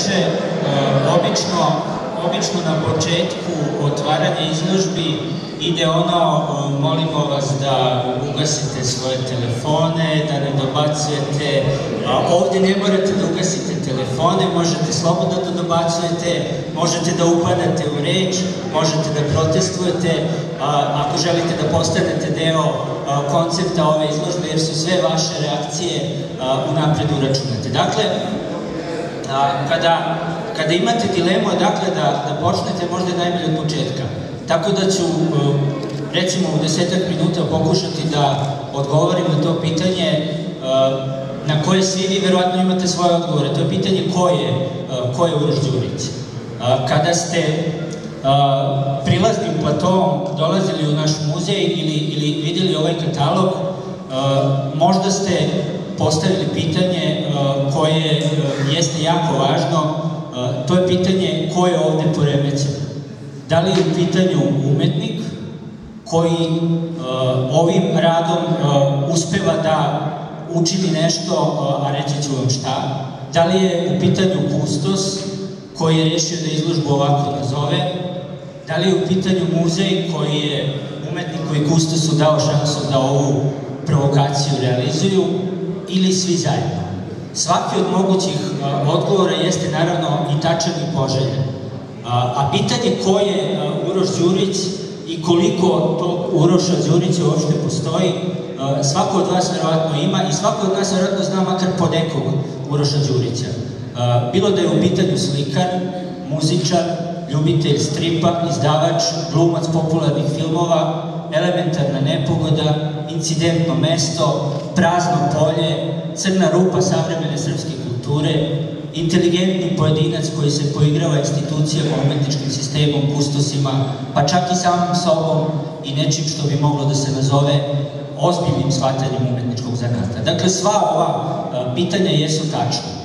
Kaže, e, obično, obično na početku otvaranja izložbi ide ono, e, molimo vas da ugasite svoje telefone, da ne dobacujete. Ovde ne morate da ugasite telefone, možete slobodno da dobacujete, možete da upadate u reč, možete da protestujete, ako želite da postanete deo koncepta ove izložbe, jer su sve vaše reakcije unapred uračunate. Dakle, kada, kada imate dilemu dakle da, da počnete možda je najbolje od početka. Tako da ću recimo u desetak minuta pokušati da odgovorim na to pitanje na koje svi vi verovatno imate svoje odgovore. To je pitanje ko je, ko je Uroš Đurić. Kada ste prilaznim platom dolazili u naš muzej ili, ili videli ovaj katalog, možda ste postavili pitanje koje jeste jako važno, to je pitanje ko je ovde poremećen. Da li je u pitanju umetnik koji ovim radom uspeva da učini nešto, a reći ću vam šta, da li je u pitanju kustos koji je rešio da izložbu ovako nazove, da li je u pitanju muzej koji je umetniku i kustosu dao šansu da ovu provokaciju realizuju, ili svi zajedno. Svaki od mogućih odgovora jeste naravno i tačan i poželjen. A pitanje ko je Uroš Đurić i koliko tog Uroša Đurića uopšte postoji, svako od vas verovatno ima i svako od nas verovatno zna makar po nekog Uroša Đurića. Bilo da je u pitanju slikar, muzičar, ljubitelj stripa, izdavač, glumac popularnih filmova, elementarna nepogoda, incidentno mesto, prazno polje, crna rupa savremene srpske kulture, inteligentni pojedinac koji se poigrava institucijama, umetničkim sistemom, kustosima, pa čak i samim sobom i nečim što bi moglo da se nazove ozbiljnim shvatanjem umetničkog zanata. Dakle, sva ova pitanja jesu tačna.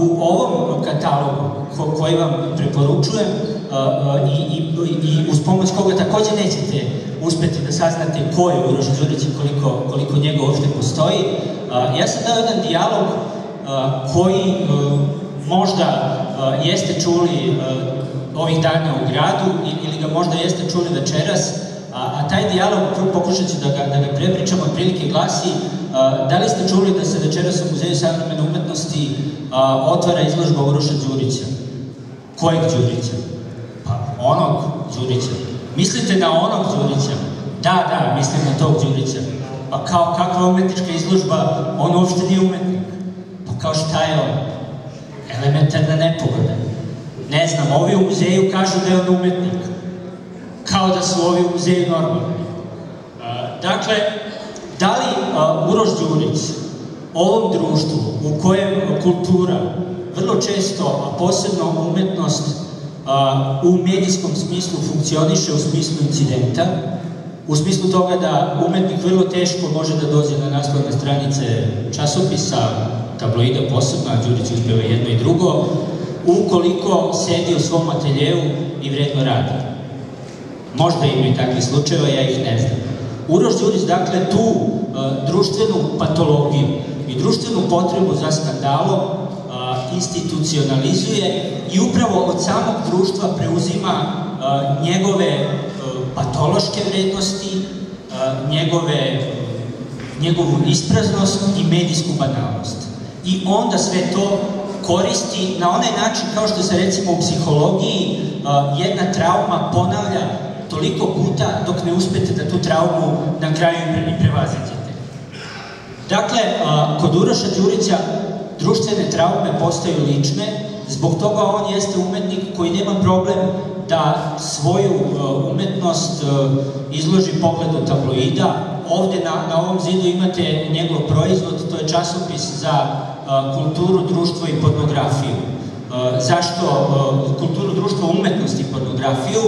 U ovom katalogu koji vam preporučujem i, i, i uz pomoć koga takođe nećete uspeti da saznate ko je Uroš Đurić i koliko, koliko njega uopšte postoji, ja sam dao jedan dijalog koji možda jeste čuli ovih dana u gradu ili ga možda jeste čuli večeras, a, a taj dijalog, pokušat ću da ga, da ga prepričam, otprilike glasi da li ste čuli da se večeras u Muzeju savremene umetnosti otvara izložba Uroša Đurića? Kojeg Đurića? Pa onog Đurića. Mislite na onog Đurića? Da, da, mislim na tog Đurića. Pa kao kakva umetnička izložba, on uopšte nije umetnik. Pa kao šta je on? Elementarna nepogoda. Ne znam, ovi u muzeju kažu da je on umetnik. Kao da su ovi u muzeju normalni. Dakle, da li Uroš Đurić ovom društvu u kojem kultura vrlo često, a posebno umetnost u medijskom smislu funkcioniše u smislu incidenta, u smislu toga da umetnik vrlo teško može da dođe na naslovne stranice časopisa, tabloida posebno, a Đurić uspeva jedno i drugo, ukoliko sedi u svom ateljevu i vredno radi. Možda ima i takvih slučajeva, ja ih ne znam. Uroš Đurić, dakle, tu društvenu patologiju i društvenu potrebu za skandalom institucionalizuje i upravo od samog društva preuzima njegove patološke vrednosti, njegove, njegovu ispraznost i medijsku banalnost. I onda sve to koristi na onaj način kao što se recimo u psihologiji jedna trauma ponavlja toliko puta dok ne uspete da tu traumu na kraju i prevaziđete. Dakle, kod Uroša Đurića društvene traume postaju lične, zbog toga on jeste umetnik koji nema problem da svoju umetnost izloži pogledu tabloida. Ovde na, na ovom zidu imate njegov proizvod, to je časopis za kulturu, društvo i pornografiju. Zašto kulturu, društvo, umetnost i pornografiju,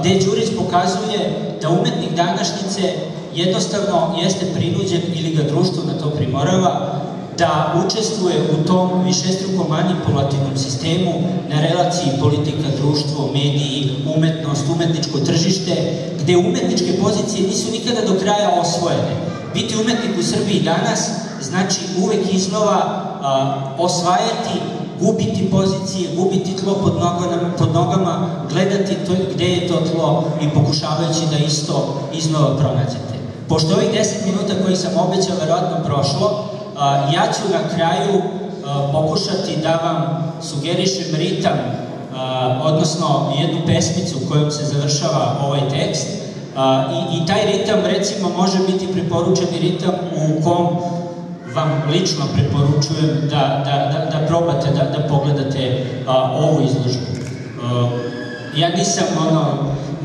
gde Đurić pokazuje da umetnik današnjice jednostavno jeste prinuđen ili ga društvo na to primorava da učestvuje u tom višestruko manipulativnom sistemu na relaciji politika, društvo, mediji, umetnost, umetničko tržište, gde umetničke pozicije nisu nikada do kraja osvojene. Biti umetnik u Srbiji danas znači uvek iznova osvajati gubiti pozicije, gubiti tlo pod nogama, pod nogama gledati to, gde je to tlo i pokušavajući da isto iznova pronađete. Pošto ovih 10 minuta koji sam obećao verovatno prošlo, ja ću na kraju pokušati da vam sugerišem ritam, odnosno jednu pesmicu kojom se završava ovaj tekst, i, i taj ritam recimo može biti preporučeni ritam u kom vam lično preporučujem da, da, da, da probate da, da pogledate ovu izložbu. Ja nisam ono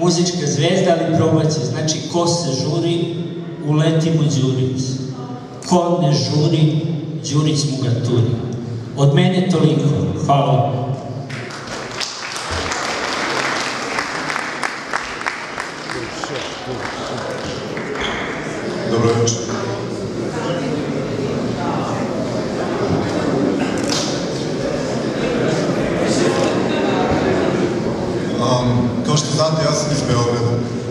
muzička zvezda, ali probat će. Znači, ko se žuri, uleti mu Đurić. Ko ne žuri, Đurić mu ga turi. Od mene toliko. Hvala. Dobro večer. Um, kao što znate, ja sam iz Beograda.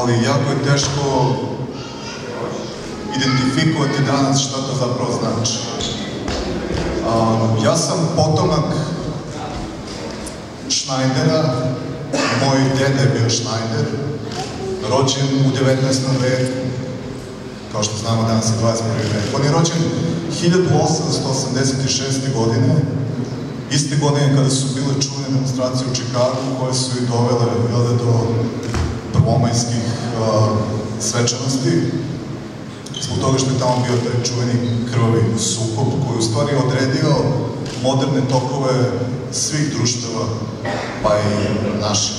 Ali jako je teško identifikovati danas šta to zapravo znači. Um, ja sam potomak Šnajdera, moj deda je bio Schneider, rođen u 19. veku, kao što znamo danas je 21. vek. On je rođen 1886. godine, iste godine kada su bile čuvene demonstracije u Čikagu, koje su i dovele jelde, do prvomajskih svečanosti, zbog toga što je tamo bio taj čuveni krvavi sukob, koji u stvari odredio moderne tokove svih društava, pa i naših.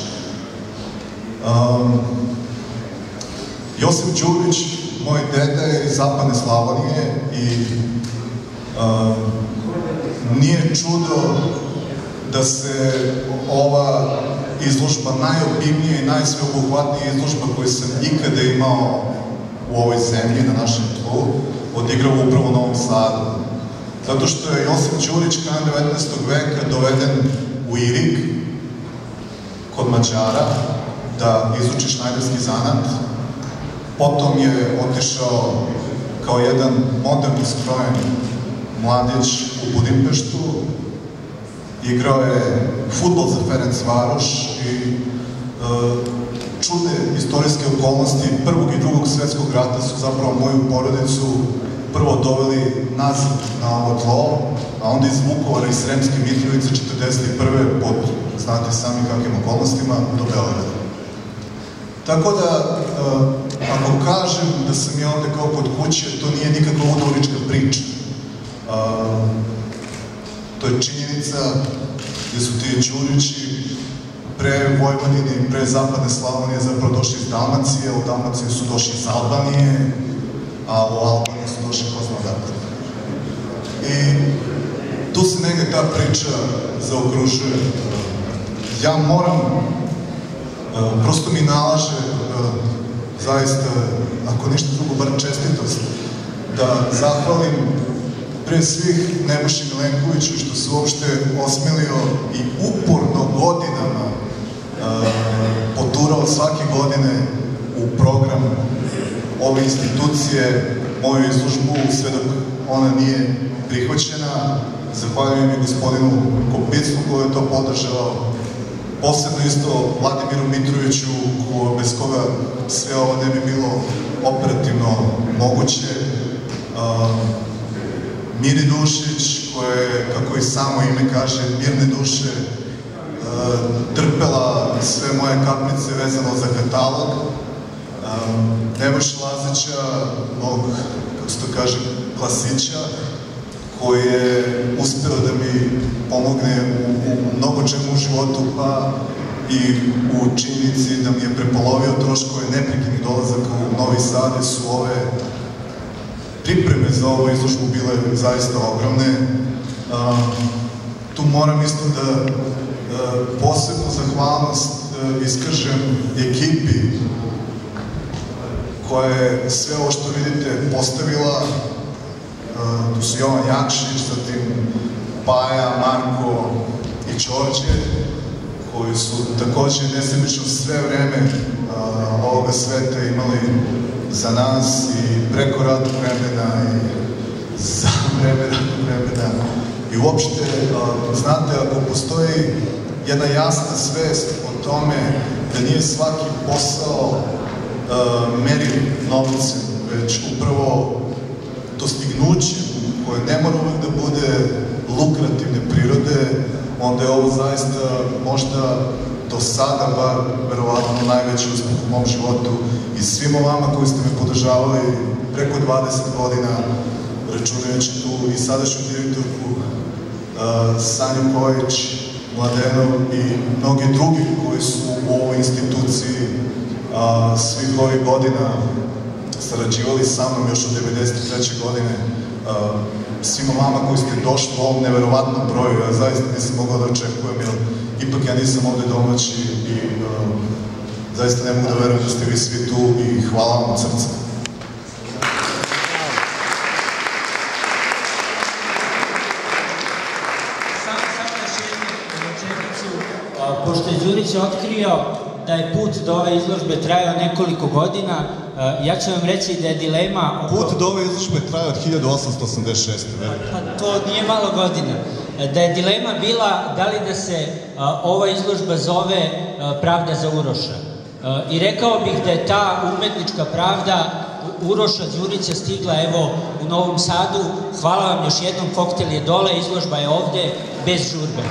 Um, Josip Đurić, moj deda je iz zapadne Slavonije i um, nije čudo da se ova izložba najobimnija i najsveobuhvatnija izložba koju sam ikada imao u ovoj zemlji, na našem tlu, odigrao upravo u Novom Sadu. Zato što je Josip Đurić krajem 19. veka doveden u Irig, kod Mađara, da izuči šnajderski zanat. Potom je otišao kao jedan moderni skrojen mladić u Budimpeštu, igrao je futbol za Ferenc Varoš i e, čudne istorijske okolnosti Prvog i Drugog svetskog rata su zapravo moju porodicu prvo doveli nazad na ovo tlo, a onda iz Vukovara i Sremske Mitrovice 41. pod, znate sami kakvim okolnostima, do Beograda. Tako da, e, ako kažem da sam ja ovde kao kod kuće, to nije nikakva udovnička priča. E, to je činjenica gde su ti Đurići pre Vojvodine, pre Zapadne Slavonije zapravo došli iz Dalmacije, u Dalmaciju su došli iz Albanije, a u Albaniji su došli ko zna dakle. I tu se negde ta priča zaokružuje. Ja moram prosto mi nalaže zaista, ako ništa drugo, bar čestitost, da zahvalim pre svih Nebojši Milenkoviću što se uopšte osmelio i uporno godinama poturao svake godine u program ove institucije, moju izlužbu, sve dok ona nije prihvaćena. Zahvaljujem i gospodinu Kopicu koji je to podržao posebno isto Vladimiru Mitroviću, ko, bez koga sve ovo ne bi bilo operativno moguće. Uh, Miri Dušić, koja je, kako i samo ime kaže, mirne duše, uh, trpela sve moje kapnice vezano za katalog. Um, Nebojša Lazića, mog, kako se to kaže, klasića, koji je uspeo da mi pomogne u, mnogo čemu u životu, pa i u činjenici da mi je prepolovio troškove neprekidnih dolazaka u Novi Sad, su ove pripreme za ovu izložbu bile zaista ogromne. Um, tu moram isto da uh, posebnu zahvalnost uh, iskažem ekipi koja je sve ovo što vidite postavila tu su Jovan Jakšić, zatim Paja, Marko i Čorđe, koji su takođe nesebično sve vreme ovoga sveta imali za nas i preko radnog vremena i za vreme, radno vremena. I uopšte, znate, ako postoji jedna jasna svest o tome da nije svaki posao meri novcem, već upravo dostignuće koje ne mora uvek da bude lukrativne prirode, onda je ovo zaista možda do sada bar verovatno najveći uspeh u mom životu i svima vama koji ste me podržavali preko 20 godina računajući tu i sadašnju direktorku uh, Sanju Kojić, Mladenov i mnogi drugi koji su u ovoj instituciji uh, svih ovih godina sarađivali sa mnom još od 93. godine. Uh, svima vama koji ste došli u ovom neverovatnom broju, ja zaista nisam mogao da očekujem, jer ipak ja nisam ovde domaći i uh, zaista ne mogu da verujem da ste vi svi tu i hvala vam od srca. Pošto je Đurić otkrio da je put do ove izložbe trajao nekoliko godina, ja ću vam reći da je dilema... Oko... Put do ove izložbe traje od 1886. Pa to nije malo godina da je dilema bila da li da se ova izložba zove Pravda za Uroša. I rekao bih da je ta umetnička pravda Uroša Đurića stigla evo u Novom Sadu. Hvala vam još jednom, koktel je dole, izložba je ovde, bez žurbe.